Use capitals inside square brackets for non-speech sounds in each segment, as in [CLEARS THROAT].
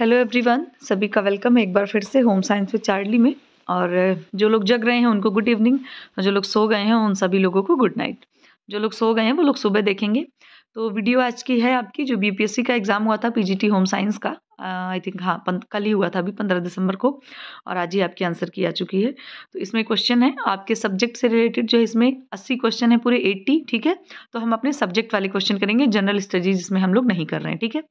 Hello everyone, सभी का welcome एक बार फिर से होम साइंस विद चार्ली में। और जो लोग जग रहे हैं उनको गुड इवनिंग, और जो लोग सो गए हैं उन सभी लोगों को गुड नाइट। जो लोग सो गए हैं वो लोग सुबह देखेंगे। तो वीडियो आज की है आपकी, जो बीपीएससी का एग्ज़ाम हुआ था पीजीटी होम साइंस का। आई थिंक हाँ कल ही हुआ था अभी, पंद्रह दिसंबर को, और आज ही आपकी आंसर की आ चुकी है। तो इसमें क्वेश्चन है, आपके सब्जेक्ट से रिलेटेड जो इसमें अस्सी क्वेश्चन है पूरे एट्टी ठीक है? तो हम अपने सब्जेक्ट वाले क्वेश्चन करेंगे जनरल स्टडीज़ जिसमें हम लोग नहीं कर रहे हैं, ठीक है?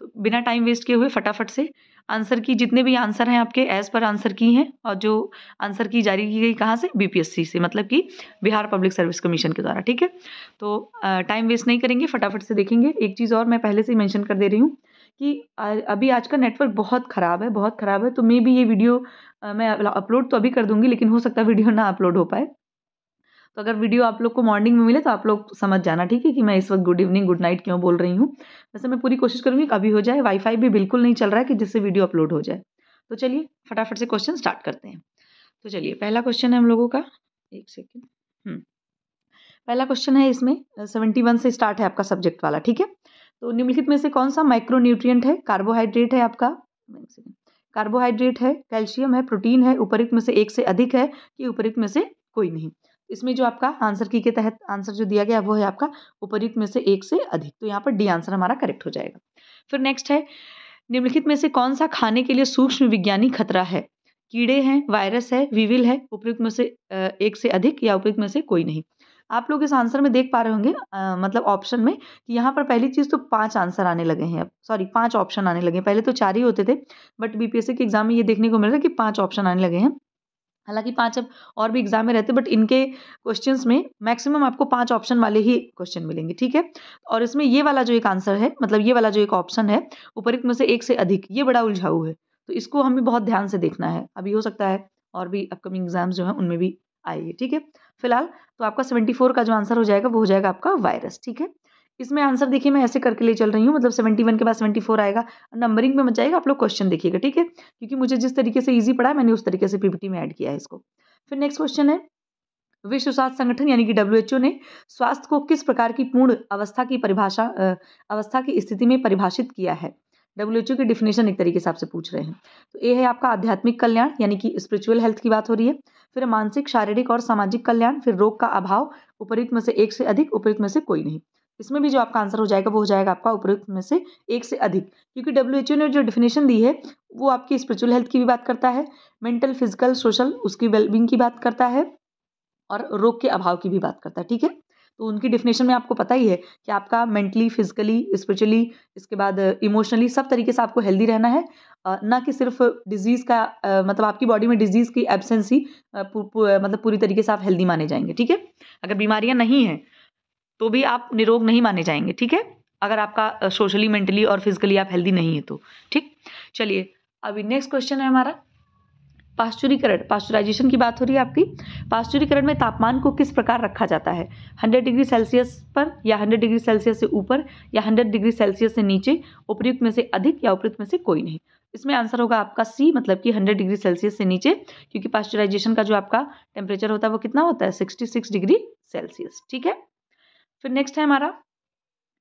तो बिना टाइम वेस्ट किए हुए, फटाफट से आंसर की, जितने भी आंसर हैं आपके एज पर आंसर की हैं, और जो आंसर की जारी की गई कहाँ से? बीपीएससी से मतलब कि बिहार पब्लिक सर्विस कमीशन के द्वारा, ठीक है? तो टाइम वेस्ट नहीं करेंगे, फटाफट से देखेंगे। एक चीज़ और मैं पहले से ही मैंशन कर दे रही हूँ कि अभी आज का नेटवर्क बहुत ख़राब है, बहुत ख़राब है तो मे भी ये वीडियो मैं अपलोड तो अभी कर दूँगी, लेकिन हो सकता है वीडियो ना अपलोड हो पाए। तो अगर वीडियो आप लोग को मॉर्निंग में मिले तो आप लोग समझ जाना, ठीक है, कि मैं इस वक्त गुड इवनिंग गुड नाइट क्यों बोल रही हूँ? वैसे मैं पूरी कोशिश करूँगी कभी हो जाए वाईफाई भी बिल्कुल नहीं चल रहा है कि जिससे वीडियो अपलोड हो जाए। तो चलिए, फटाफट से क्वेश्चन स्टार्ट करते हैं। तो चलिए, पहला क्वेश्चन है हम लोगों का। एक सेकेंड हम्म। पहला क्वेश्चन है इसमें सेवेंटी वन से स्टार्ट है आपका सब्जेक्ट वाला, ठीक है? तो निम्नलिखित में से कौन सा माइक्रोन्यूट्रिएंट है? कार्बोहाइड्रेट है आपका कार्बोहाइड्रेट है कैल्शियम है प्रोटीन है, उपरिक्त में से एक से अधिक है कि उपरिक्त में से कोई नहीं। इसमें जो आपका आंसर की के तहत आंसर जो दिया गया, वो है आपका उपयुक्त में से एक से अधिक। तो यहाँ पर डी आंसर हमारा करेक्ट हो जाएगा। फिर नेक्स्ट है, निम्नलिखित में से कौन सा खाने के लिए सूक्ष्म विज्ञानी खतरा है? कीड़े हैं, वायरस है, विविल है उपयुक्त में से एक से अधिक या उपयुक्त में से कोई नहीं। आप लोग इस आंसर में देख पा रहे होंगे मतलब ऑप्शन में कि यहाँ पर पहली चीज़ तो पाँच आंसर आने लगे हैं। अब सॉरी, पाँच ऑप्शन आने लगे हैं। पहले तो चार ही होते थे, बट बीपीएससी के एग्ज़ाम में ये देखने को मिल रहा है कि पाँच ऑप्शन आने लगे हैं। हालाँकि पाँच अब और भी एग्ज़ाम में रहते बट इनके क्वेश्चंस में मैक्सिमम आपको पाँच ऑप्शन वाले ही क्वेश्चन मिलेंगे, ठीक है? और इसमें ये वाला जो एक आंसर है मतलब ये वाला जो एक ऑप्शन है उपरिक्त में से एक से अधिक, ये बड़ा उलझाऊ है। तो इसको हमें बहुत ध्यान से देखना है। अभी हो सकता है और भी अपकमिंग एग्ज़ाम्स जो है, उनमें भी आएगी, ठीक है? फ़िलहाल तो आपका सेवेंटी फोर का जो आंसर हो जाएगा, वो हो जाएगा आपका वायरस ठीक है? इसमें आंसर देखिए मैं ऐसे करके ले चल रही हूँ मतलब सेवेंटी वन के बाद सेवेंटी फोर आएगा। नंबरिंग में मत जाएगा आप लोग क्वेश्चन देखिएगा, ठीक है? क्योंकि मुझे जिस तरीके से ईजी पड़ा है, मैंने उस तरीके से पीपीटी में ऐड किया है इसको। फिर नेक्स्ट क्वेश्चन है, विश्व स्वास्थ्य संगठन यानी कि डब्ल्यू ने स्वास्थ्य को किस प्रकार की पूर्ण अवस्था की परिभाषा अवस्था की स्थिति में परिभाषित किया है? डब्ल्यूएचओ की डिफिनेशन एक तरीके से आपसे पूछ रहे हैं। तो ये है आपका आध्यात्मिक कल्याण, यानी कि स्पिरिचुअल हेल्थ की बात हो रही है। फिर मानसिक, शारीरिक और सामाजिक कल्याण, फिर रोग का अभाव उपयुक्त में से एक से अधिक उपयुक्त में से कोई नहीं। इसमें भी जो आपका आंसर हो जाएगा, वो हो जाएगा आपका उपयुक्त में से एक से अधिक। क्योंकि डब्ल्यू ने जो डिफिनेशन दी है, वो आपकी स्पिरिचुअल हेल्थ की भी बात करता है मेंटल फ़िज़िकल सोशल उसकी वेलबींग की बात करता है और रोग के अभाव की भी बात करता है, ठीक है? तो उनकी डिफिनेशन में आपको पता ही है कि आपका मेंटली फिजिकली स्पिरिचुअली इसके बाद इमोशनली सब तरीके से आपको हेल्दी रहना है। ना कि सिर्फ़ डिज़ीज़ का मतलब आपकी बॉडी में डिज़ीज़ की एबसेंस ही मतलब पूरी तरीके से आप हेल्दी माने जाएँगे, ठीक है? अगर बीमारियाँ नहीं हैं तो भी आप निरोग नहीं माने जाएँगे, ठीक है? अगर आपका सोशली मेंटली और फिजिकली आप हेल्दी नहीं है तो ठीक? चलिए, अभी नेक्स्ट क्वेश्चन है हमारा। पास्चुरीकरण पास्चुराइजेशन की बात हो रही है आपकी। पास्चुरीकरण में तापमान को किस प्रकार रखा जाता है? 100 डिग्री सेल्सियस पर या 100 डिग्री सेल्सियस से ऊपर या 100 डिग्री सेल्सियस से नीचे, उपयुक्त में से अधिक या उपयुक्त में से कोई नहीं? इसमें आंसर होगा आपका सी मतलब कि 100 डिग्री सेल्सियस से नीचे, क्योंकि पास्चुराइजेशन का जो आपका टेम्परेचर होता है वो कितना होता है? सिक्सटी डिग्री सेल्सियस ठीक है? फिर नेक्स्ट है हमारा,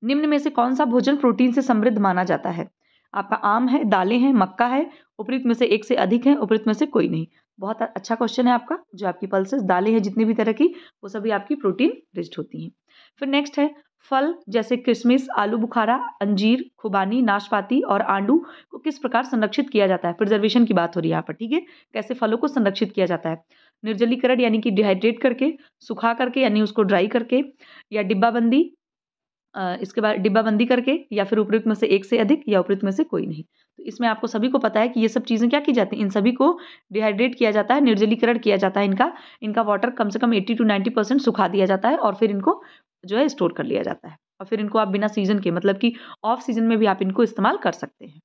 निम्न में से कौन सा भोजन प्रोटीन से समृद्ध माना जाता है? आपका आम है, दालें हैं, मक्का है उपयुक्त में से एक से अधिक है उपयुक्त में से कोई नहीं। बहुत अच्छा क्वेश्चन है आपका, जो आपकी पल्सेस दालें हैं जितनी भी तरह की, वो सभी आपकी प्रोटीन रिस्ट होती हैं। फिर नेक्स्ट है, फल जैसे किशमिश, आलू बुखारा, अंजीर, खुबानी, नाशपाती और आंडू को किस प्रकार संरक्षित किया जाता है? प्रिजर्वेशन की बात हो रही है यहाँ पर, ठीक है? कैसे फलों को संरक्षित किया जाता है? निर्जलीकरण यानी कि डिहाइड्रेट करके, सुखा करके यानी उसको ड्राई करके या डिब्बाबंदी इसके बाद डिब्बाबंदी करके या फिर उपयुक्त में से एक से अधिक या उपयुक्त में से कोई नहीं। तो इसमें आपको सभी को पता है कि ये सब चीज़ें क्या की जाती हैं? इन सभी को डिहाइड्रेट किया जाता है, निर्जलीकरण किया जाता है इनका। इनका वाटर कम से कम एट्टी टू नाइन्टी परसेंट सुखा दिया जाता है और फिर इनको जो है स्टोर कर लिया जाता है। और फिर इनको आप बिना सीज़न के मतलब कि ऑफ़ सीज़न में भी आप इनको इस्तेमाल कर सकते हैं।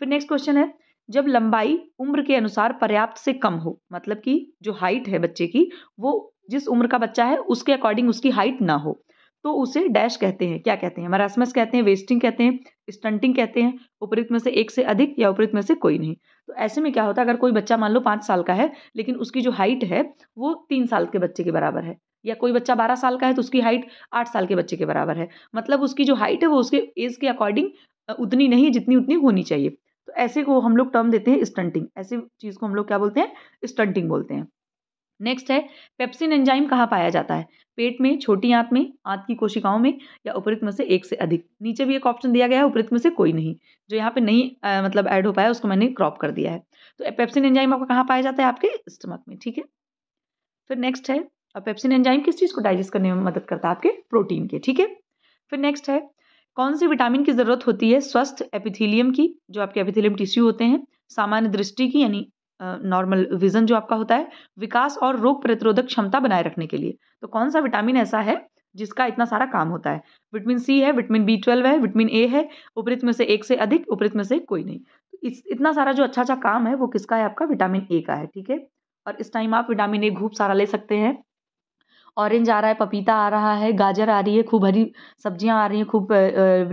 फिर नेक्स्ट क्वेश्चन है जब लंबाई उम्र के अनुसार पर्याप्त से कम हो मतलब कि जो हाइट है बच्चे की, वो जिस उम्र का बच्चा है, उसके अकॉर्डिंग उसकी हाइट ना हो तो उसे डैश कहते हैं। क्या कहते हैं? मरासमस कहते हैं वेस्टिंग कहते हैं स्टंटिंग कहते हैं उपयुक्त में से एक से अधिक या उपयुक्त में से कोई नहीं। तो ऐसे में क्या होता है, अगर कोई बच्चा मान लो पाँच साल का है, लेकिन उसकी जो हाइट है, वो तीन साल के बच्चे के बराबर है, या कोई बच्चा बारह साल का है तो उसकी हाइट आठ साल के बच्चे के बराबर है। मतलब उसकी जो हाइट है, वो उसके एज के अकॉर्डिंग उतनी नहीं, जितनी उतनी होनी चाहिए। तो ऐसे को हम लोग टर्म देते हैं स्टंटिंग ऐसी चीज़ को हम लोग क्या बोलते हैं? स्टंटिंग बोलते हैं. नेक्स्ट है पेप्सिन एंजाइम कहाँ पाया जाता है? पेट में छोटी आंत में आंत की कोशिकाओं में या उपरित में से एक से अधिक? नीचे भी एक ऑप्शन दिया गया है उपरित में से कोई नहीं। जो यहाँ पे नहीं आ, मतलब ऐड हो पाया उसको मैंने क्रॉप कर दिया है। तो पेप्सिन एंजाइम आपका कहाँ पाया जाता है? आपके स्टमक में ठीक है? फिर नेक्स्ट है पेप्सिन एंजाइम किस चीज़ को डाइजेस्ट करने में मदद करता है? आपके प्रोटीन के ठीक है? फिर नेक्स्ट है कौन सी विटामिन की ज़रूरत होती है? स्वस्थ एपिथीलियम की, जो आपके एपिथीलियम टिश्यू होते हैं, सामान्य दृष्टि की, यानी नॉर्मल विजन जो आपका होता है, विकास और रोग प्रतिरोधक क्षमता बनाए रखने के लिए। तो कौन सा विटामिन ऐसा है, जिसका इतना सारा काम होता है? विटामिन सी है, विटामिन बी ट्वेल्व है, विटामिन ए है, उपरित में से एक से अधिक, उपरित में से कोई नहीं। तो इस, इतना सारा जो अच्छा अच्छा काम है, वो किसका है? आपका विटामिन ए का है, ठीक है? और इस टाइम आप विटामिन ए खूब सारा ले सकते हैं। ऑरेंज आ रहा है, पपीता आ रहा है, गाजर आ रही है, खूब हरी सब्ज़ियाँ आ रही हैं, खूब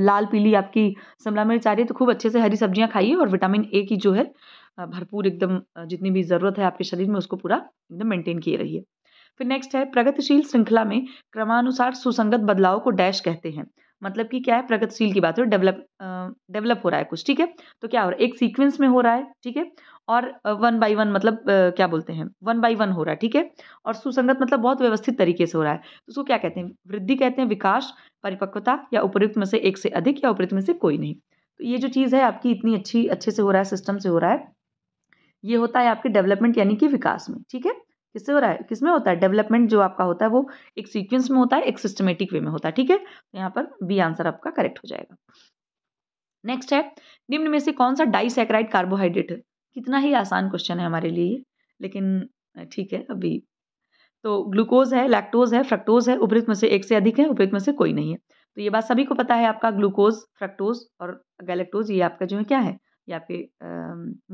लाल पीली आपकी शिमला मिर्च आ रही है तो खूब अच्छे से हरी सब्ज़ियाँ खाइए और विटामिन ए की जो है भरपूर एकदम जितनी भी ज़रूरत है आपके शरीर में, उसको पूरा एकदम मेंटेन किए रहिए। फिर नेक्स्ट है, प्रगतिशील श्रृंखला में क्रमानुसार सुसंगत बदलाव को डैश कहते हैं। मतलब कि क्या है, प्रगतिशील की बात हो डेवलप डेवलप हो रहा है कुछ, ठीक है? तो क्या हो रहा है, एक सीक्वेंस में हो रहा है, ठीक है? और वन बाई वन मतलब क्या बोलते हैं वन बाई वन हो रहा है, ठीक है? और सुसंगत मतलब बहुत व्यवस्थित तरीके से हो रहा है। तो उसको क्या कहते हैं, वृद्धि कहते हैं, विकास, परिपक्वता या उपयुक्त में से एक से अधिक या उपयुक्त में से कोई नहीं। तो ये जो चीज़ है, आपकी इतनी अच्छी, अच्छे से हो रहा है सिस्टम से हो रहा है, ये होता है आपके डेवलपमेंट यानी कि विकास में, ठीक है? किससे हो रहा है? किसमें होता है? डेवलपमेंट जो आपका होता है, वो एक सीक्वेंस में होता है, एक सिस्टमेटिक वे में होता है, ठीक है? तो यहाँ पर बी आंसर आपका करेक्ट हो जाएगा। नेक्स्ट है, निम्न में से कौन सा डाइसैक्राइड कार्बोहाइड्रेट है? कितना ही आसान क्वेश्चन है हमारे लिए लेकिन ठीक है, अभी। तो ग्लूकोज है लैक्टोज है फ्रक्टोज है उपरित में से एक से अधिक है उपरित में से कोई नहीं है। तो ये बात सभी को पता है आपका ग्लूकोज फ्रक्टोज और गैलेक्टोज ये आपका जो है क्या है? ये आपके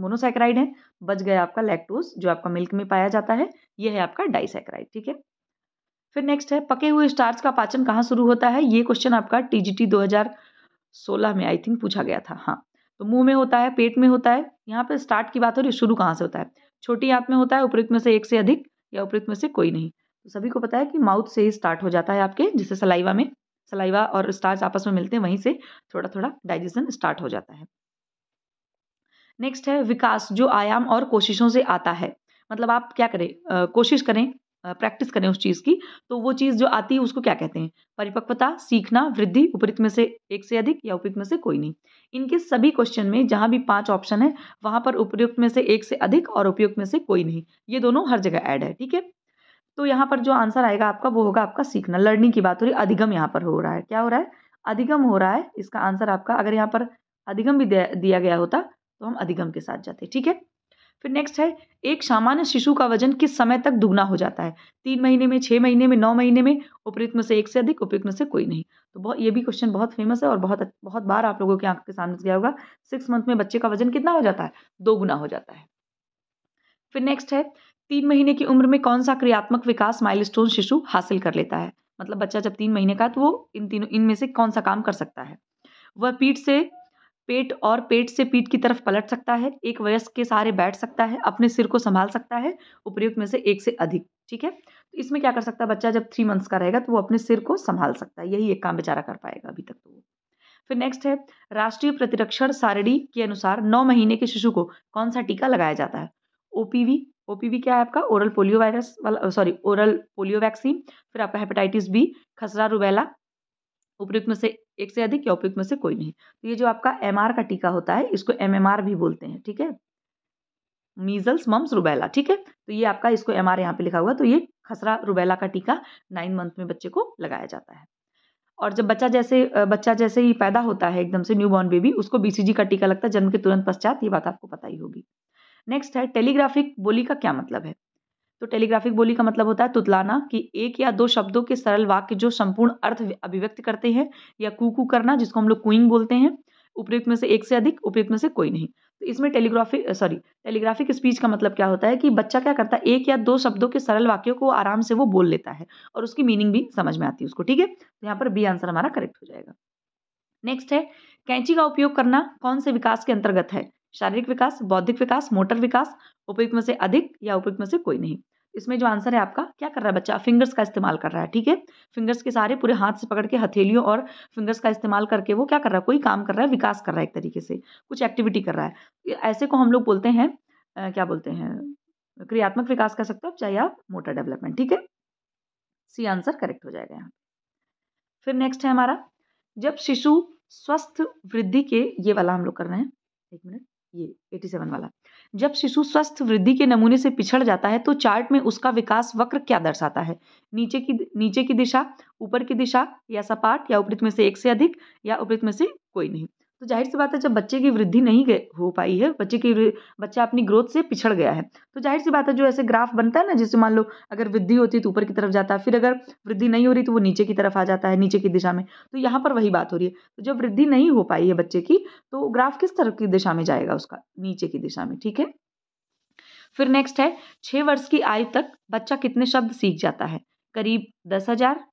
मोनोसाइक्राइड है, बच गया आपका लैक्टोज जो आपका मिल्क में पाया जाता है, ये है आपका डाइसाइक्राइड ठीक है? फिर नेक्स्ट है, पके हुए स्टार्च का पाचन कहाँ शुरू होता है? ये क्वेश्चन आपका टीजीटी 2016 में आई थिंक पूछा गया था हाँ। तो मुँह में होता है, पेट में होता है, यहाँ पे स्टार्ट की बात हो रही शुरू कहाँ से होता है? छोटी आंत में होता है उपयुक्त में से एक से अधिक, या उपयुक्त में से कोई नहीं। तो सभी को पता है कि माउथ से ही स्टार्ट हो जाता है आपके जिससे सलाइवा में सलाइवा और स्टार्च आपस में मिलते हैं, वहीं से थोड़ा थोड़ा डाइजेशन स्टार्ट हो जाता है। नेक्स्ट है विकास जो आयाम और कोशिशों से आता है। मतलब आप क्या करें आ, कोशिश करें प्रैक्टिस करें उस चीज़ की तो वो चीज़ जो आती है उसको क्या कहते हैं? परिपक्वता सीखना वृद्धि उपयुक्त में से एक से अधिक या उपयुक्त में से कोई नहीं। इनके सभी क्वेश्चन में जहाँ भी पाँच ऑप्शन है वहाँ पर उपयुक्त में से एक से अधिक और उपयुक्त में से कोई नहीं। ये दोनों हर जगह ऐड है ठीक है? तो यहाँ पर जो आंसर आएगा आपका वो होगा आपका सीखना लर्निंग की बात हो रही है अधिगम यहाँ पर हो रहा है। क्या हो रहा है? अधिगम हो रहा है इसका आंसर आपका अगर यहाँ पर अधिगम भी दिया गया होता तो हम अधिगम के साथ जाते हैं, ठीक है? फिर नेक्स्ट है, एक सामान्य शिशु का वज़न किस समय तक दुगना हो जाता है? तीन महीने में छः महीने में, नौ महीने में उपयुक्त में से एक से अधिक उपयुक्त में से कोई नहीं। तो बहुत, ये भी क्वेश्चन बहुत फ़ेमस है और बहुत बहुत बार आप लोगों के आँख के सामने गया होगा सिक्स मंथ में बच्चे का वज़न कितना हो जाता है? दो गुना हो जाता है। फिर नेक्स्ट है, तीन महीने की उम्र में कौन सा क्रियात्मक विकास माइलस्टोन शिशु हासिल कर लेता है? मतलब बच्चा जब तीन महीने का तो वो इन तीनों, इनमें से कौन सा काम कर सकता है? वह पीठ से पेट और पेट से पीठ की तरफ़ पलट सकता है, एक वयस्क के सहारे बैठ सकता है, अपने सिर को संभाल सकता है उपयुक्त में से एक से अधिक, ठीक है? तो इसमें क्या कर सकता है बच्चा, जब थ्री मंथ्स का रहेगा तो वो अपने सिर को संभाल सकता है, यही एक काम बेचारा कर पाएगा अभी तक तो वो। फिर नेक्स्ट है, राष्ट्रीय प्रतिरक्षण सारणी के अनुसार नौ महीने के शिशु को कौन सा टीका लगाया जाता है? ओपीवी ओपीवी क्या है आपका? ओरल पोलियो वायरस वाला सॉरी ओरल पोलियो वैक्सीन फिर आपका हेपेटाइटिस बी खसरा रुबेला उपयुक्त में से एक से अधिक या उपयुक्त में से कोई नहीं। तो ये जो आपका एमआर का टीका होता है, इसको एमएमआर भी बोलते हैं, ठीक है? मीजल्स मम्स रुबैला ठीक है? तो ये आपका इसको एम आर यहाँ पे लिखा हुआ तो ये खसरा रुबैला का टीका नाइन मंथ में बच्चे को लगाया जाता है। और जब बच्चा जैसे बच्चा जैसे ही पैदा होता है, एकदम से न्यू बॉर्न बेबी उसको बीसीजी का टीका लगता है, जन्म के तुरंत पश्चात, ये बात आपको पता ही होगी। नेक्स्ट है, टेलीग्राफिक बोली का क्या मतलब है? तो टेलीग्राफिक बोली का मतलब होता है तुतलाना कि एक या दो शब्दों के सरल वाक्य जो संपूर्ण अर्थ अभिव्यक्त करते हैं या कुकू करना, जिसको हम लोग कुइंग बोलते हैं, उपयुक्त में से एक से अधिक, उपयुक्त में से कोई नहीं। तो इसमें टेलीग्राफिक सॉरी टेलीग्राफिक स्पीच का मतलब क्या होता है कि बच्चा क्या करता है, एक या दो शब्दों के सरल वाक्यों को आराम से वो बोल लेता है और उसकी मीनिंग भी समझ में आती है उसको, ठीक है? तो यहाँ पर बी आंसर हमारा करेक्ट हो जाएगा। नेक्स्ट है, कैंची का उपयोग करना कौन से विकास के अंतर्गत है? शारीरिक विकास, बौद्धिक विकास, मोटर विकास, उपयुक्त में से अधिक या उपयुक्त में से कोई नहीं। इसमें जो आंसर है आपका, क्या कर रहा है बच्चा? फिंगर्स का इस्तेमाल कर रहा है, ठीक है? फिंगर्स के सारे पूरे हाथ से पकड़ के, हथेलियों और फिंगर्स का इस्तेमाल करके वो क्या कर रहा है? कोई काम कर रहा है, विकास कर रहा है एक तरीके से, कुछ एक्टिविटी कर रहा है। ऐसे को हम लोग बोलते हैं क्या बोलते हैं? क्रियात्मक विकास कर सकते हो चाहे आप मोटर डेवलपमेंट, ठीक है? सी आंसर करेक्ट हो जाएगा यहाँ। फिर नेक्स्ट है हमारा, जब शिशु स्वस्थ वृद्धि के ये वाला हम लोग कर रहे हैं, एक मिनट। ये 87 वाला। जब शिशु स्वस्थ वृद्धि के नमूने से पिछड़ जाता है तो चार्ट में उसका विकास वक्र क्या दर्शाता है? नीचे की नीचे की दिशा, ऊपर की दिशा, या सपाट, या उपरित में से एक से अधिक, या उपरित में से कोई नहीं। तो ज़ाहिर सी बात है, जब बच्चे की वृद्धि नहीं हो पाई है, बच्चे की बच्चा अपनी ग्रोथ से पिछड़ गया है। तो ज़ाहिर सी बात है, जो ऐसे ग्राफ बनता है ना, जिससे मान लो अगर वृद्धि होती है तो ऊपर की तरफ़ जाता है फिर अगर वृद्धि नहीं हो रही तो वो नीचे की तरफ़ आ जाता है, नीचे की दिशा में। तो यहाँ पर वही बात हो रही है। तो जब वृद्धि नहीं हो पाई है बच्चे की तो ग्राफ किस तरफ़ की दिशा में जाएगा उसका? नीचे की दिशा में, ठीक है? फिर नेक्स्ट है छः वर्ष की आयु तक बच्चा कितने शब्द सीख जाता है? करीब दस हज़ार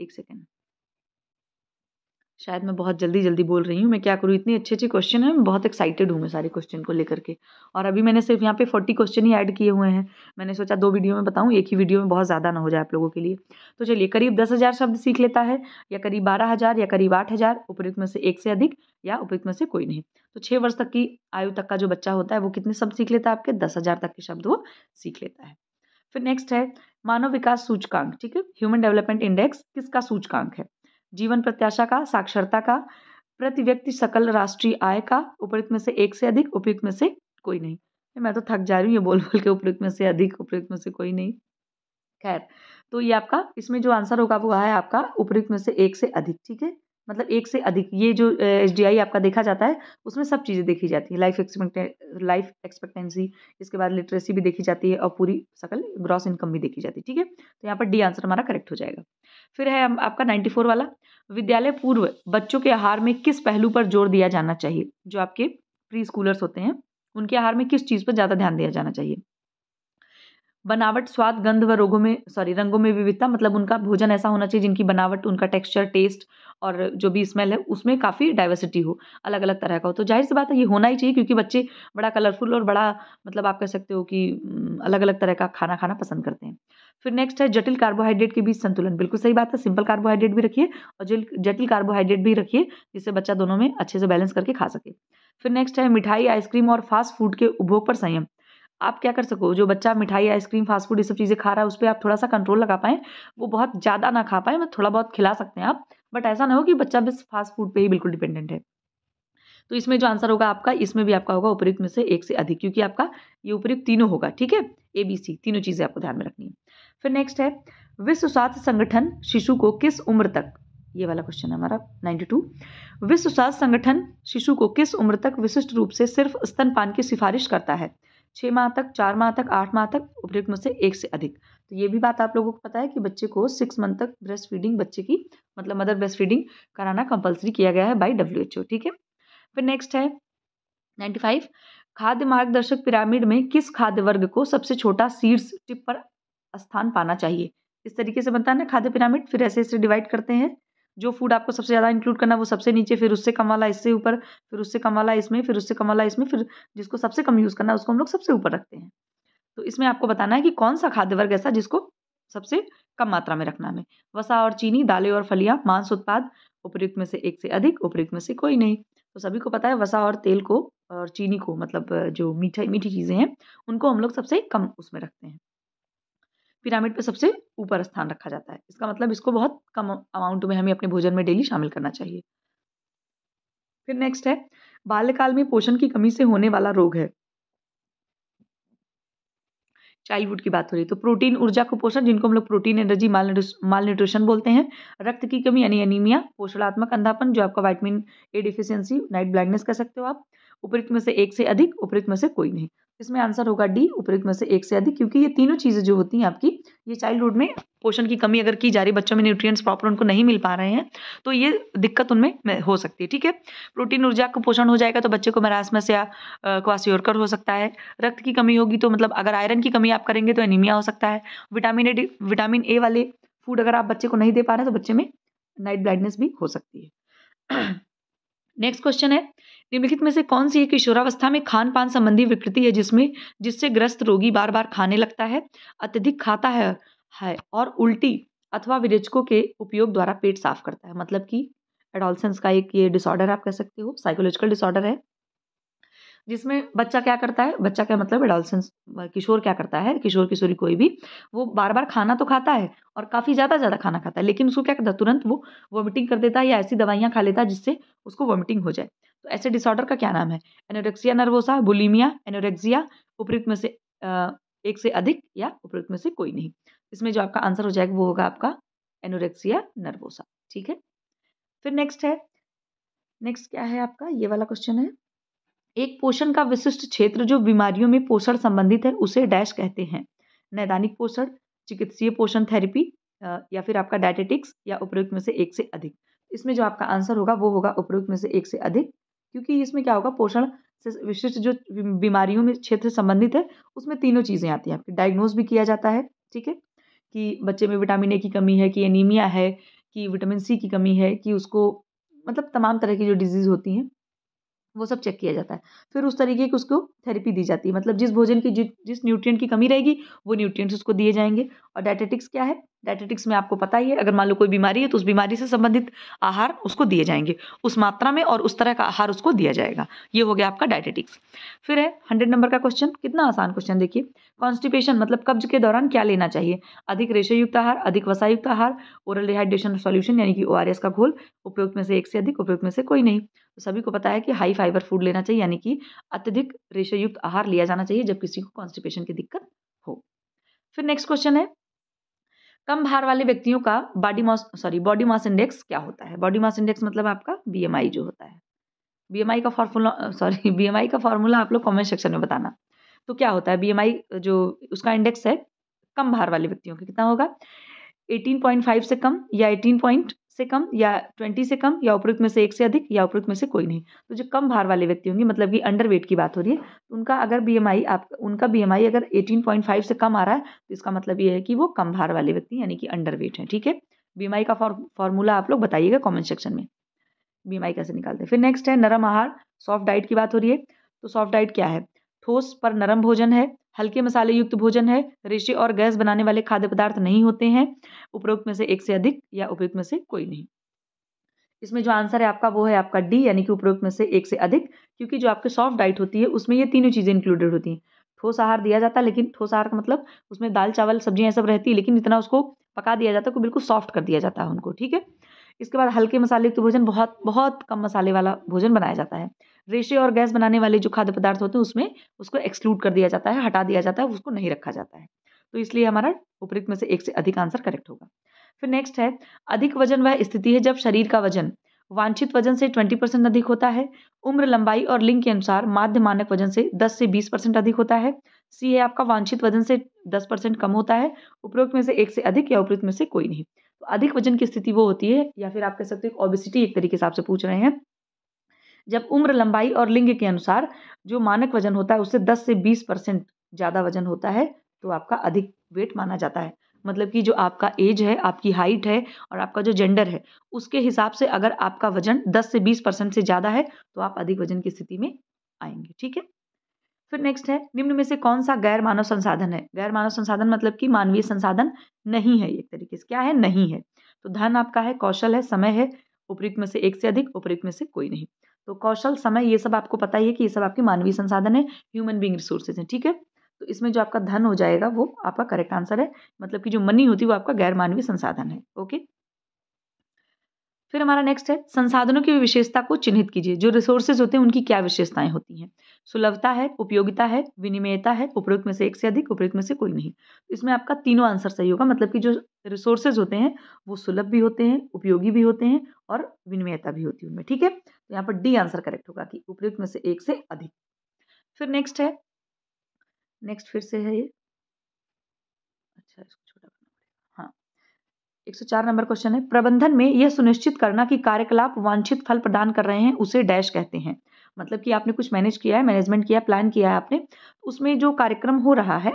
एक सेकेंड। शायद मैं बहुत जल्दी जल्दी बोल रही हूँ, मैं क्या करूँ? इतनी अच्छे अच्छे क्वेश्चन है, मैं बहुत एक्साइटेड हूँ मैं सारे क्वेश्चन को लेकर के। और अभी मैंने सिर्फ़ यहाँ पे फोर्टी क्वेश्चन ही ऐड किए हुए हैं। मैंने सोचा दो वीडियो में बताऊँ, एक ही वीडियो में बहुत ज़्यादा ना हो जाए आप लोगों के लिए। तो चलिए, करीब दस हज़ार शब्द सीख लेता है, या करीब बारह हज़ार, या करीब आठ हज़ार उपयुक्त में से एक से अधिक, या उपयुक्त में से कोई नहीं। तो छः वर्ष तक की आयु तक का जो बच्चा होता है, वो कितने शब्द सीख लेता है आपके? दस हज़ार तक के शब्द वो सीख लेता है। फिर नेक्स्ट है, मानव विकास सूचकांक, ठीक है? ह्यूमन डेवलपमेंट इंडेक्स किसका सूचकांक है? जीवन प्रत्याशा का, साक्षरता का, प्रति व्यक्ति सकल राष्ट्रीय आय का, उपयुक्त में से एक से अधिक, उपयुक्त में से कोई नहीं। मैं तो थक जा रही हूँ ये बोल बोल के, उपयुक्त में से अधिक, उपयुक्त में से कोई नहीं। खैर तो ये आपका, इसमें जो आंसर होगा वो है आपका, उपयुक्त में से एक से अधिक, ठीक है? मतलब एक से अधिक, ये जो एच डी आपका देखा जाता है, उसमें सब चीज़ें देखी जाती है। लाइफ एक्सपेक्टे लाइफ एक्सपेक्टेंसी इसके बाद लिटरेसी भी देखी जाती है और पूरी सकल ग्रॉस इनकम भी देखी जाती है, ठीक है? तो यहाँ पर डी आंसर हमारा करेक्ट हो जाएगा। फिर है आपका नाइन्टी फोर वाला, विद्यालय पूर्व, बच्चों के आहार में किस पहलू पर ज़ोर दिया जाना चाहिए? जो आपके प्री स्कूलर्स होते हैं, उनके आहार में किस चीज़ पर ज़्यादा ध्यान दिया जाना चाहिए? बनावट, स्वाद, गंध व रोगों में सॉरी रंगों में विविधता मतलब उनका भोजन ऐसा होना चाहिए जिनकी बनावट, उनका टेक्सचर टेस्ट और जो भी स्मेल है, उसमें काफ़ी डाइवर्सिटी हो अलग अलग तरह का हो। तो ज़ाहिर सी बात है, ये होना ही चाहिए, क्योंकि बच्चे बड़ा कलरफुल और बड़ा मतलब आप कह सकते हो कि अलग अलग तरह का खाना खाना पसंद करते हैं। फिर नेक्स्ट है, जटिल कार्बोहाइड्रेट के बीच संतुलन। बिल्कुल सही बात है सिंपल कार्बोहाइड्रेट भी रखिए और जटिल कार्बोहाइड्रेट भी रखिए, जिससे बच्चा दोनों में अच्छे से बैलेंस करके खा सके। फिर नेक्स्ट है, मिठाई आइसक्रीम और फास्ट फ़ूड के उपभोग पर संयम। आप क्या कर सको? जो बच्चा मिठाई, आइसक्रीम फास्ट फ़ूड ये सब चीज़ें खा रहा है, उस पर आप थोड़ा सा कंट्रोल लगा पाएँ। वो बहुत ज़्यादा ना खा पाए मतलब थोड़ा बहुत खिला सकते हैं आप बट ऐसा ना हो कि बच्चा बस फास्ट फ़ूड पे ही बिल्कुल डिपेंडेंट है। तो इसमें जो आंसर होगा आपका, इसमें भी आपका होगा उपयुक्त में से एक से अधिक, क्योंकि आपका ये उपयुक्त तीनों होगा, ठीक है? ए बी सी तीनों चीज़ें आपको ध्यान में रखनी है। फिर नेक्स्ट है, विश्व स्वास्थ्य संगठन शिशु को किस उम्र तक, ये वाला क्वेश्चन है हमारा 92 विश्व स्वास्थ्य संगठन शिशु को किस उम्र तक विशिष्ट रूप से सिर्फ़ स्तनपान की सिफारिश करता है? छः माह तक, चार माह तक, आठ माह तक उपयुक्त में से एक से अधिक। तो ये भी बात आप लोगों को पता है कि बच्चे को सिक्स मंथ तक ब्रेस्ट फीडिंग बच्चे की मतलब मदर ब्रेस्ट फीडिंग कराना कंपलसरी किया गया है बाई डब्ल्यू ठीक है? फिर नेक्स्ट है नाइन्टी फाइव खाद्य मार्गदर्शक पिरामिड में किस खाद्य वर्ग को सबसे छोटा सीड्स टिप पर स्थान पाना चाहिए? इस तरीके से बनता है ना खाद्य पिरामिड फिर ऐसे ऐसे डिवाइड करते हैं। जो फ़ूड आपको सबसे ज़्यादा इंक्लूड करना है, वो सबसे नीचे, फिर उससे कम वाला इससे ऊपर, फिर उससे कम वाला इसमें, फिर उससे कम वाला इसमें, फिर जिसको सबसे कम यूज़ करना है, उसको हम लोग सबसे ऊपर रखते हैं। तो इसमें आपको बताना है कि कौन सा खाद्य वर्ग ऐसा जिसको सबसे कम मात्रा में रखना है। वसा और चीनी, दालें और फलियाँ, मांस उत्पाद, उपयुक्त में से एक से अधिक, उपयुक्त में से कोई नहीं। तो सभी को पता है, वसा और तेल को और चीनी को मतलब जो मीठा, मीठी चीज़ें हैं, उनको हम लोग सबसे कम उसमें रखते हैं। पिरामिड पे सबसे ऊपर स्थान रखा जाता है। इसका मतलब इसको बहुत कम अमाउंट में हमें अपने भोजन में डेली शामिल करना चाहिए। फिर नेक्स्ट है, बाल्यकाल में पोषण की कमी से होने वाला रोग है। चाइल्डहुड की बात हो रही है तो प्रोटीन ऊर्जा को पोषण, जिनको हम लोग प्रोटीन एनर्जी माल न्यूट्रिशन बोलते हैं, रक्त की कमी, यानी एनीमिया पोषणात्मक अंधापन, जो आपका vitamin A deficiency night blindness कह सकते हो आप उपयुक्त में से एक से अधिक उपयुक्त में से कोई नहीं। इसमें आंसर होगा डी उपयुक्त में से एक से अधिक, क्योंकि ये तीनों चीज़ें जो होती हैं आपकी, ये चाइल्डहुड में पोषण की कमी अगर की जा रही बच्चों में न्यूट्रिएंट्स प्रॉपर उनको नहीं मिल पा रहे हैं तो ये दिक्कत उनमें हो सकती है, ठीक है? प्रोटीन ऊर्जा का पोषण हो जाएगा तो बच्चे को मरासमस या क्वासियोरकर हो सकता है। रक्त की कमी होगी तो मतलब अगर आयरन की कमी आप करेंगे तो एनीमिया हो सकता है। विटामिन ए विटामिन ए वाले फ़ूड अगर आप बच्चे को नहीं दे पा रहे तो बच्चे में नाइट ब्लाइंडनेस भी हो सकती है। [CLEARS THROAT] नेक्स्ट क्वेश्चन है निम्नलिखित में से कौन सी है किशोरावस्था में खान पान संबंधी विकृति है जिसमें, जिससे ग्रस्त रोगी बार बार खाने लगता है, अत्यधिक खाता है है और उल्टी अथवा विरेचकों के उपयोग द्वारा पेट साफ़ करता है? मतलब कि एडोलसेंस का एक ये डिसऑर्डर आप कह सकते हो साइकोलॉजिकल डिसऑर्डर है। जिसमें बच्चा क्या करता है? बच्चा क्या मतलब एडोलसेंस किशोर क्या करता है? किशोर किशोरी कोई भी, वो बार बार खाना तो खाता है और काफ़ी ज़्यादा ज़्यादा खाना खाता है, लेकिन उसको क्या करता है? तुरंत वो वॉमिटिंग कर देता है या ऐसी दवाइयाँ खा लेता है जिससे उसको वॉमिटिंग हो जाए। तो ऐसे डिसऑर्डर का क्या नाम है? एनोरेक्सिया नर्वोसा बुलीमिया एनोरेक्सिया उपयुक्त में से एक से अधिक या उपयुक्त में से कोई नहीं। इसमें जो आपका आंसर हो जाएगा वो होगा आपका एनोरेक्सिया नर्वोसा ठीक है? फिर नेक्स्ट है। नेक्स्ट क्या है आपका? ये वाला क्वेश्चन है। एक पोषण का विशिष्ट क्षेत्र जो बीमारियों में पोषण संबंधित है, उसे डैश कहते हैं। नैदानिक पोषण, चिकित्सीय पोषण थेरेपी या फिर आपका डायटेटिक्स या उपयुक्त में से एक से अधिक। इसमें जो आपका आंसर होगा, वो होगा उपयुक्त में से एक से अधिक, क्योंकि इसमें क्या होगा, पोषण से विशिष्ट जो बीमारियों में क्षेत्र संबंधित है, उसमें तीनों चीज़ें आती हैं। आपकी डायग्नोज भी किया जाता है, ठीक है? कि बच्चे में विटामिन ए की कमी है, कि एनीमिया है, कि विटामिन सी की कमी है, कि उसको मतलब तमाम तरह की जो डिज़ीज़ होती हैं वो सब चेक किया जाता है। फिर उस तरीके की उसको थेरेपी दी जाती है। मतलब जिस भोजन की जिस न्यूट्रिएंट की कमी रहेगी, वो न्यूट्रिएंट्स उसको दिए जाएँगे। और डायटेटिक्स क्या है? डायटेटिक्स में आपको पता ही है, अगर मान लो कोई बीमारी है तो उस बीमारी से संबंधित आहार उसको दिए जाएँगे, उस मात्रा में और उस तरह का आहार उसको दिया जाएगा। ये हो गया आपका डायटेटिक्स। फिर है, हंड्रेड नंबर का क्वेश्चन, कितना आसान क्वेश्चन देखिए। कॉन्स्टिपेशन मतलब कब्ज के दौरान क्या लेना चाहिए? अधिक रेशयुक्त आहार, अधिक वसायुक्त आहार ओरल डिहाइड्रेशन सॉल्यूशन यानी कि ओआरएस का घोल उपयुक्त में से एक से अधिक उपयुक्त में से कोई नहीं। तो सभी को पता है कि हाई फाइबर फ़ूड लेना चाहिए यानी कि अत्यधिक रेशयुक्त आहार लिया जाना चाहिए जब किसी को कॉन्स्टिपेशन की दिक्कत हो। फिर नेक्स्ट क्वेश्चन है कम भार वाले व्यक्तियों का body mass sorry body mass index क्या होता है? बॉडी मास इंडेक्स मतलब आपका बीएमआई जो होता है। बीएमआई का फॉर्मूला सॉरी बीएमआई का फॉर्मूला आप लोग कमेंट सेक्शन में बताना। तो क्या होता है? बीएमआई जो उसका इंडेक्स है, कम भार वाले व्यक्तियों का कितना होगा? 18.5 से कम या 18 पॉइंट से कम या 20 से कम या उपयुक्त में से एक से अधिक या उपयुक्त में से कोई नहीं। तो जो कम भार वाले व्यक्ति होंगे मतलब कि अंडर वेट की बात हो रही है तो उनका अगर बीएमआई आप, उनका बीएमआई अगर 18.5 से कम आ रहा है तो इसका मतलब ये है कि वो कम भार वाले व्यक्ति यानी कि अंडर वेट है, ठीक है? बीएमआई का फॉर्मूला आप लोग बताइएगा कॉमेंट सेक्शन में। बीएमआई कैसे निकालते हैं? फिर नेक्स्ट है नरम आहार सॉफ्ट डाइट की बात हो रही है तो सॉफ्ट डाइट क्या है? ठोस पर नरम भोजन है हल्के मसाले युक्त भोजन है। रेशे और गैस बनाने वाले खाद्य पदार्थ नहीं होते हैं। उपरोक्त में से एक से अधिक या उपयुक्त में से कोई नहीं। इसमें जो आंसर है आपका वो है आपका डी यानी कि उपरोक्त में से एक से अधिक, क्योंकि जो आपकी सॉफ्ट डाइट होती है, उसमें ये तीनों चीज़ें इंक्लूडेड होती हैं। ठोस आहार दिया जाता है लेकिन ठोस आहार का मतलब उसमें दाल, चावल, सब्ज़ियाँ सब रहती है लेकिन इतना उसको पका दिया जाता है को बिल्कुल सॉफ्ट कर दिया जाता है उनको, ठीक है? इसके बाद हल्के मसाले युक्त भोजन, बहुत बहुत कम मसाले वाला भोजन बनाया जाता है। रेशे और गैस बनाने वाले जो खाद्य पदार्थ होते हैं, उसमें उसको एक्सक्लूड कर दिया जाता है, हटा दिया जाता है, उसको नहीं रखा जाता है। तो इसलिए हमारा उपयुक्त में से एक से अधिक आंसर करेक्ट होगा। फिर नेक्स्ट है, अधिक वज़न वह स्थिति है जब शरीर का वज़न, वांछित वज़न से 20 परसेंट अधिक होता है, उम्र लंबाई और लिंग के अनुसार माध्य मानक वज़न से 10 से 20 परसेंट अधिक होता है सी है आपका वांछित वज़न से 10 परसेंट कम होता है, उपरोक्त में से एक से अधिक या उपरोक्त में से कोई नहीं। तो अधिक वज़न की स्थिति वो होती है, या फिर आप कह सकते हो ओबिसिटी एक तरीके से आपसे पूछ रहे हैं। जब उम्र लंबाई और लिंग के अनुसार जो मानक वज़न होता है, उससे 10 से 20 परसेंट ज़्यादा वज़न होता है तो आपका अधिक वेट माना जाता है। मतलब कि जो आपका एज है, आपकी हाइट है और आपका जो जेंडर है, उसके हिसाब से अगर आपका वज़न 10 से 20 परसेंट से ज़्यादा है तो आप अधिक वज़न की स्थिति में आएँगे, ठीक है? फिर नेक्स्ट है, निम्न में से कौन सा गैर मानव संसाधन है? गैर मानव संसाधन मतलब कि मानवीय संसाधन नहीं है, एक तरीके से। क्या है? नहीं है। तो धन आपका है, कौशल है, समय है, उपयुक्त में से एक से अधिक, उपयुक्त में से कोई नहीं। तो कौशल, समय, ये सब आपको पता ही है कि ये सब आपके मानवीय संसाधन है ह्यूमन बींग रिसोर्सेज है, ठीक है? तो इसमें जो आपका धन हो जाएगा, वो आपका करेक्ट आंसर है। मतलब कि जो मनी होती है, वो आपका गैर मानवीय संसाधन है ओके फिर हमारा नेक्स्ट है, संसाधनों की विशेषता को चिन्हित कीजिए। जो रिसोर्सेज होते हैं, उनकी क्या विशेषताएँ होती हैं? सुलभता है, उपयोगिता है, विनिमयता है उपयुक्त में से एक से अधिक उपयुक्त में से कोई नहीं। इसमें आपका तीनों आंसर सही होगा मतलब कि जो रिसोर्सेज होते हैं, वो सुलभ भी होते हैं, उपयोगी भी होते हैं और विनिमयता भी होती है उनमें, ठीक है? तो यहाँ पर डी आंसर करेक्ट होगा कि उपयुक्त में से एक से अधिक। फिर नेक्स्ट है नेक्स्ट फिर से है ये। 104 नंबर क्वेश्चन है। प्रबंधन में यह सुनिश्चित करना कि कार्यकलाप वांछित फल प्रदान कर रहे हैं, उसे डैश कहते हैं। मतलब कि आपने कुछ मैनेज किया है, मैनेजमेंट किया, प्लान किया है आपने तो उसमें जो कार्यक्रम हो रहा है,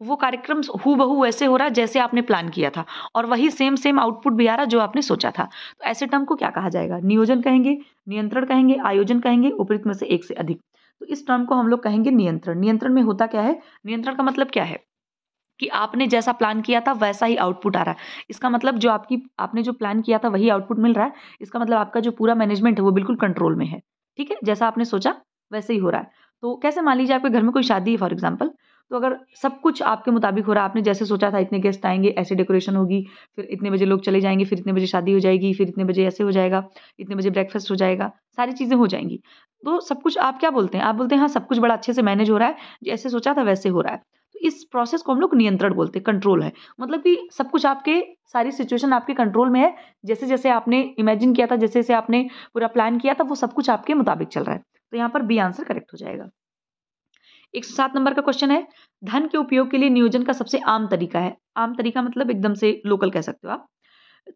वो कार्यक्रम हु बहु वैसे हो रहा है जैसे आपने प्लान किया था। और वही सेम सेम आउटपुट भी आ रहा जो आपने सोचा था। तो ऐसे टर्म को क्या कहा जाएगा? नियोजन कहेंगे, नियंत्रण कहेंगे, आयोजन कहेंगे, उपरित में से एक से अधिक। तो इस टर्म को हम लोग कहेंगे नियंत्रण। नियंत्रण में होता क्या है? नियंत्रण का मतलब क्या है? कि आपने जैसा प्लान किया था, वैसा ही आउटपुट आ रहा है। इसका मतलब जो आपकी, आपने जो प्लान किया था, वही आउटपुट मिल रहा है। इसका मतलब आपका जो पूरा मैनेजमेंट है, वो बिल्कुल कंट्रोल में है। ठीक है? जैसा आपने सोचा, वैसे ही हो रहा है। तो कैसे मान लीजिए आपके घर में कोई शादी है फॉर एग्ज़ाम्पल तो अगर सब कुछ आपके मुताबिक हो रहा है, आपने जैसे सोचा था, इतने गेस्ट आएँगे, ऐसे डेकोरेशन होगी, फिर इतने बजे लोग चले जाएँगे, फिर इतने बजे शादी हो जाएगी, फिर इतने बजे ऐसे हो जाएगा, इतने बजे ब्रेकफास्ट हो जाएगा, सारी चीज़ें हो जाएँगी। तो सब कुछ आप क्या बोलते हैं? आप बोलते हैं हाँ सब कुछ बड़ा अच्छे से मैनेज हो रहा है, जैसे सोचा था, वैसे हो रहा है। इस प्रोसेस को हम लोग नियंत्रण बोलते हैं कंट्रोल है। मतलब कि सब कुछ आपके, सारी सिचुएशन आपके कंट्रोल में है। जैसे जैसे आपने इमेजिन किया था, जैसे जैसे आपने पूरा प्लान किया था, वो सब कुछ आपके मुताबिक चल रहा है। तो यहाँ पर बी आंसर करेक्ट हो जाएगा। एक सौ सात नंबर का क्वेश्चन है, धन के उपयोग के लिए नियोजन का सबसे आम तरीका है। आम तरीका मतलब एकदम से लोकल कह सकते हो आप।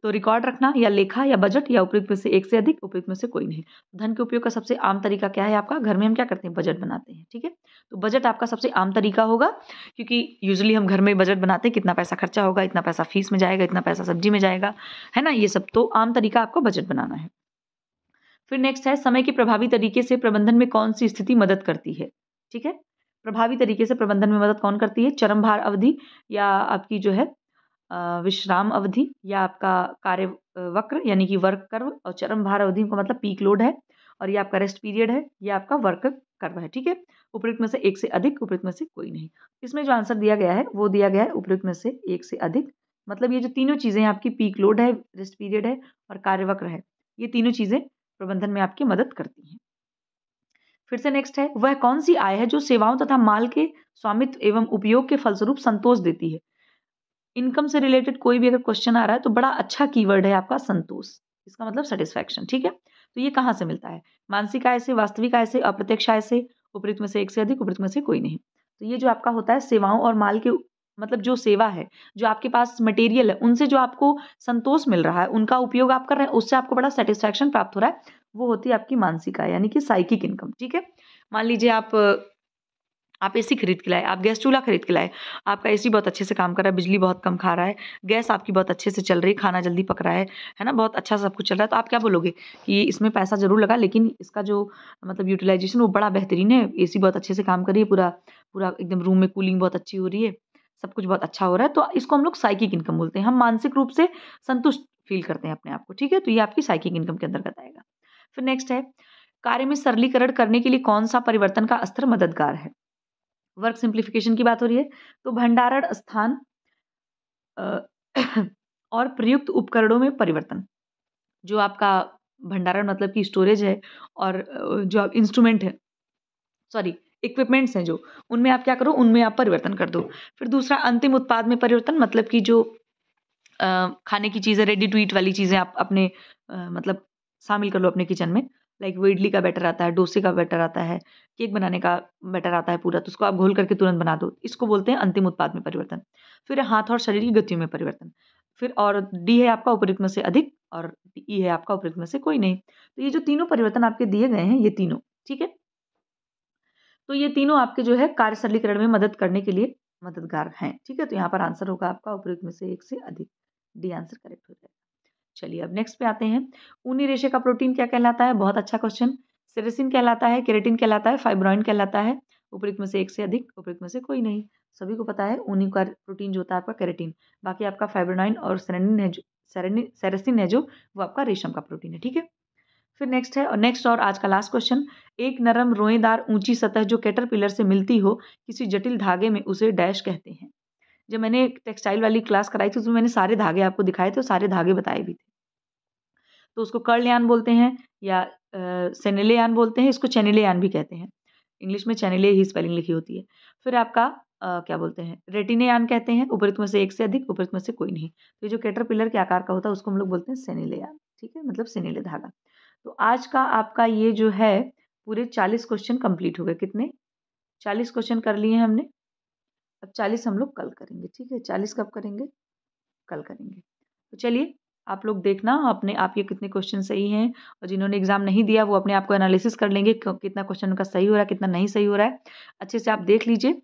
तो रिकॉर्ड रखना या लेखा या बजट या उपयुक्त में से एक से अधिक, उपयुक्त में से कोई नहीं। धन के उपयोग का सबसे आम तरीका क्या है आपका? घर में हम क्या करते हैं? बजट बनाते हैं, ठीक है? तो बजट आपका सबसे आम तरीका होगा, क्योंकि यूजली हम घर में बजट बनाते हैं, कितना पैसा खर्चा होगा, इतना पैसा फ़ीस में जाएगा, इतना पैसा सब्ज़ी में जाएगा, है ना? ये सब तो आम तरीका आपको बजट बनाना है। फिर नेक्स्ट है, समय के प्रभावी तरीके से प्रबंधन में कौन सी स्थिति मदद करती है, ठीक है? प्रभावी तरीके से प्रबंधन में मदद कौन करती है? चरम भार अवधि या आपकी जो है विश्राम अवधि या आपका कार्य वक्र यानी कि वर्क कर्व और चरम भार अवधि का मतलब पीक लोड है और ये आपका रेस्ट पीरियड है, ये आपका वर्क कर्व है, ठीक है? उपयुक्त में से एक से अधिक, उपयुक्त में से कोई नहीं। इसमें जो आंसर दिया गया है, वो दिया गया है उपयुक्त में से एक से अधिक। मतलब ये जो तीनों चीज़ें आपकी पीक लोड है रेस्ट पीरियड है और कार्यवक्र है, ये तीनों चीज़ें प्रबंधन में आपकी मदद करती हैं। फिर से नेक्स्ट है, वह कौन सी आय है जो सेवाओं तथा माल के स्वामित्व एवं उपयोग के फलस्वरूप संतोष देती है? इनकम से रिलेटेड कोई भी अगर क्वेश्चन आ रहा है तो बड़ा अच्छा कीवर्ड है आपका, संतोष। इसका मतलब सेटिस्फैक्शन ठीक है? तो ये कहाँ से मिलता है? मानसिक आय से, वास्तविक आय से, अप्रत्यक्ष आय से उपयुक्त में से एक से अधिक उपयुक्त में से कोई नहीं। तो ये जो आपका होता है, सेवाओं और माल के मतलब जो सेवा है, जो आपके पास मटेरियल है, उनसे जो आपको संतोष मिल रहा है, उनका उपयोग आप कर रहे हैं, उससे आपको बड़ा सेटिस्फैक्शन प्राप्त हो रहा है, वो होती है आपकी मानसिक आय, यानी कि साइकिक इनकम ठीक है? मान लीजिए आप आप एसी खरीद के लाए, आप गैस चूल्हा खरीद के लाए। आपका एसी बहुत अच्छे से काम कर रहा है, बिजली बहुत कम खा रहा है, गैस आपकी बहुत अच्छे से चल रही है, खाना जल्दी पक रहा है है ना? बहुत अच्छा सब कुछ चल रहा है। तो आप क्या बोलोगे कि इसमें पैसा ज़रूर लगा, लेकिन इसका जो मतलब यूटिलाइजेशन वो बड़ा बेहतरीन है। एसी बहुत अच्छे से काम कर रही है, पूरा पूरा एकदम रूम में कूलिंग बहुत अच्छी हो रही है, सब कुछ बहुत अच्छा हो रहा है। तो इसको हम लोग साइकिक इनकम बोलते हैं। हम मानसिक रूप से संतुष्ट फील करते हैं अपने आप को, ठीक है? तो ये आपकी साइकिक इनकम के अंतर्गत आएगा। फिर नेक्स्ट है, कार्य में सरलीकरण करने के लिए कौन सा परिवर्तन का अस्त्र मददगार है? वर्क सिंप्लीफिकेशन की बात हो रही है तो भंडारण स्थान [COUGHS] और प्रयुक्त उपकरणों में परिवर्तन, जो आपका भंडारण मतलब कि स्टोरेज है और जो आप इंस्ट्रूमेंट है सॉरी इक्विपमेंट्स हैं जो, उनमें आप क्या करो, उनमें आप परिवर्तन कर दो। फिर दूसरा, अंतिम उत्पाद में परिवर्तन मतलब कि जो खाने की चीज़ें रेडी टू ईट वाली चीज़ें आप अपने मतलब शामिल कर लो अपने किचन में लाइक वो इडली का बैटर आता है डोसे का बैटर आता है केक बनाने का बैटर आता है पूरा तो उसको आप घोल करके तुरंत बना दो। इसको बोलते हैं अंतिम उत्पाद में परिवर्तन। फिर हाथ और शरीर की गतियों में परिवर्तन। फिर और डी है आपका उपयुक्त में से अधिक और ई है आपका उपयुक्त में से कोई नहीं। तो ये जो तीनों परिवर्तन आपके दिए गए हैं, ये तीनों, ठीक है? तो ये तीनों आपके जो है कार्य सरलीकरण में मदद करने के लिए मददगार हैं, ठीक है? तो यहाँ पर आंसर होगा आपका उपयुक्त में से एक से अधिक। डी आंसर करेक्ट हो जाएगा। चलिए अब नेक्स्ट पे आते हैं। ऊनी रेशे का प्रोटीन क्या कहलाता है? बहुत अच्छा क्वेश्चन सेरेसिन कहलाता है, केरेटिन कहलाता है फाइब्रॉइन कहलाता है। उपयुक्त में से एक से अधिक उपयुक्त में से कोई नहीं। सभी को पता है, ऊनी का प्रोटीन जो होता है आपका केरेटिन। बाकी आपका फाइब्रोनाइन और सेरेनिन है जो सेरेसिन है जो, वो आपका रेशम का प्रोटीन है, ठीक है? फिर नेक्स्ट है और नेक्स्ट और आज का लास्ट क्वेश्चन एक नरम रोएदार ऊँची सतह जो कैटरपिलर से मिलती हो, किसी जटिल धागे में उसे डैश कहते हैं। जब मैंने टेक्सटाइल वाली क्लास कराई थी उसमें मैंने सारे धागे आपको दिखाए थे और सारे धागे बताए भी थे। तो उसको कर्लयान बोलते हैं या सेनेलेयान बोलते हैं इसको चैनिलेयान भी कहते हैं। इंग्लिश में चैनिले ही स्पेलिंग लिखी होती है। फिर आपका आ, क्या बोलते हैं रेटिनेयान कहते हैं उपरित में से एक से अधिक उपरित में से कोई नहीं। तो जो कैटर पिलर के आकार का होता है उसको हम लोग बोलते हैं सेनिलेयान ठीक है? मतलब सेनिले धागा। तो आज का आपका ये जो है पूरे चालीस क्वेश्चन कंप्लीट हो गए। कितने? चालीस क्वेश्चन कर लिए हमने। अब चालीस हम लोग कल करेंगे, ठीक है? चालीस कब करेंगे? कल करेंगे। तो चलिए, आप लोग देखना, अपने आप के कितने क्वेश्चन सही हैं और जिन्होंने एग्ज़ाम नहीं दिया, वो अपने आप को एनालिसिस कर लेंगे कितना क्वेश्चन उनका सही हो रहा है, कितना नहीं सही हो रहा है। अच्छे से आप देख लीजिए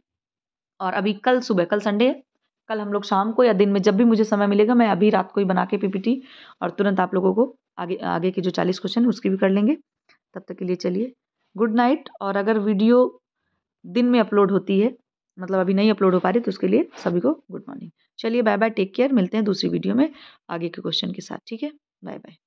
और अभी कल सुबह, कल संडे है, कल हम लोग शाम को या दिन में जब भी मुझे समय मिलेगा, मैं अभी रात को ही बना के पीपीटी और तुरंत आप लोगों को आगे आगे के जो चालीस क्वेश्चन उसकी भी कर लेंगे। तब तक के लिए चलिए गुड नाइट और अगर वीडियो दिन में अपलोड होती है मतलब अभी नहीं अपलोड हो पा रही तो उसके लिए सभी को गुड मॉर्निंग चलिए बाय बाय टेक केयर मिलते हैं दूसरी वीडियो में आगे के क्वेश्चन के साथ, ठीक है? Bye bye